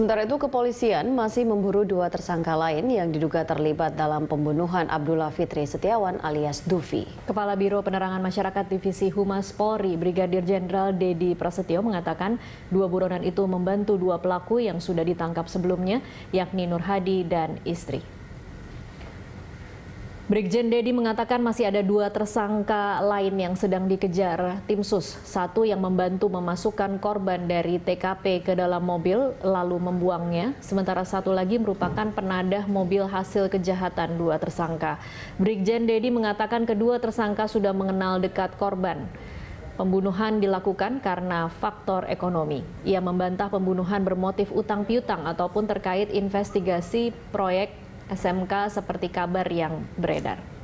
Sementara itu kepolisian masih memburu dua tersangka lain yang diduga terlibat dalam pembunuhan Abdullah Fitri Setiawan alias Dufi. Kepala Biro Penerangan Masyarakat Divisi Humas Polri, Brigadir Jenderal Dedi Prasetyo mengatakan dua buronan itu membantu dua pelaku yang sudah ditangkap sebelumnya, yakni Nur Hadi dan istri. Brigjen Dedi mengatakan masih ada dua tersangka lain yang sedang dikejar tim sus. Satu yang membantu memasukkan korban dari TKP ke dalam mobil lalu membuangnya. Sementara satu lagi merupakan penadah mobil hasil kejahatan dua tersangka. Brigjen Dedi mengatakan kedua tersangka sudah mengenal dekat korban. Pembunuhan dilakukan karena faktor ekonomi. Ia membantah pembunuhan bermotif utang piutang ataupun terkait investigasi proyek SMK seperti kabar yang beredar.